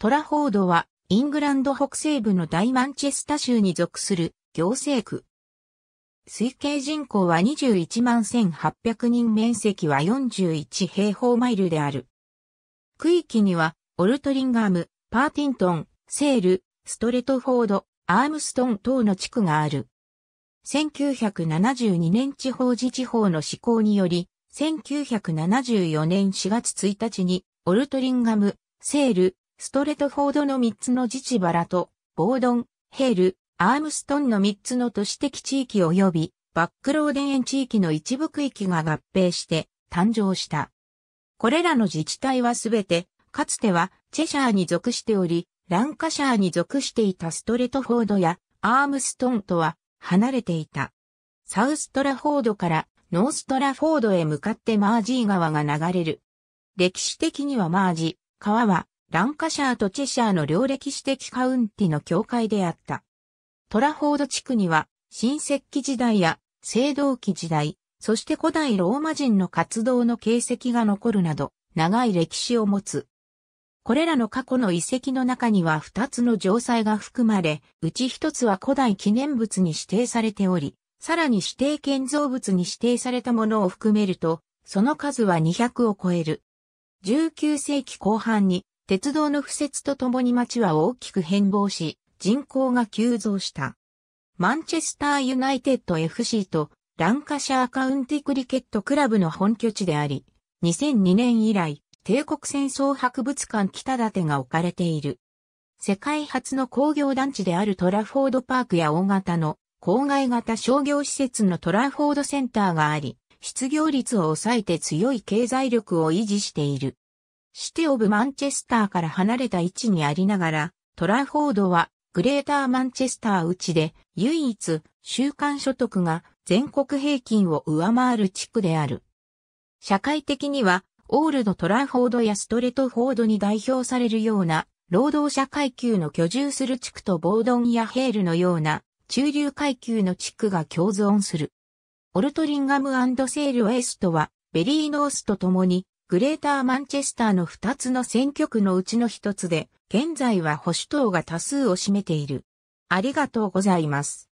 トラフォードはイングランド北西部の大マンチェスタ州に属する行政区。推計人口は21万1800人面積は41平方マイルである。区域には、オルトリンガム、パーティントン、セール、ストレトフォード、アームストン等の地区がある。1972年地方自治法の施行により、1974年4月1日に、オルトリンガム、セール、ストレトフォードの3つの自治バラと、ボードン、ヘール、アームストンの3つの都市的地域及び、バックローデンエン地域の一部区域が合併して誕生した。これらの自治体はすべて、かつてはチェシャーに属しており、ランカシャーに属していたストレトフォードやアームストンとは離れていた。サウストラフォードからノーストラフォードへ向かってマージー川が流れる。歴史的にはマージ、川はランカシャーとチェシャーの両歴史的カウンティの境界であった。トラフォード地区には、新石器時代や青銅器時代、そして古代ローマ人の活動の形跡が残るなど、長い歴史を持つ。これらの過去の遺跡の中には二つの城塞が含まれ、うち一つは古代記念物に指定されており、さらに指定建造物に指定されたものを含めると、その数は200を超える。19世紀後半に鉄道の敷設とともに街は大きく変貌し、人口が急増した。マンチェスターユナイテッド FC とランカシャーカウンティクリケットクラブの本拠地であり、2002年以来、帝国戦争博物館北立が置かれている。世界初の工業団地であるトラフォードパークや大型の郊外型商業施設のトラフォードセンターがあり、失業率を抑えて強い経済力を維持している。シティオブマンチェスターから離れた位置にありながら、トラフォードはグレーターマンチェスター内で唯一週間所得が全国平均を上回る地区である。社会的にはオールドトラフォードやストレートフォードに代表されるような労働者階級の居住する地区とボードンやヘールのような中流階級の地区が共存する。オルトリンガムセールウェストはベリーノースと共にグレーターマンチェスターの2つの選挙区のうちの1つで、現在は保守党が多数を占めている。ありがとうございます。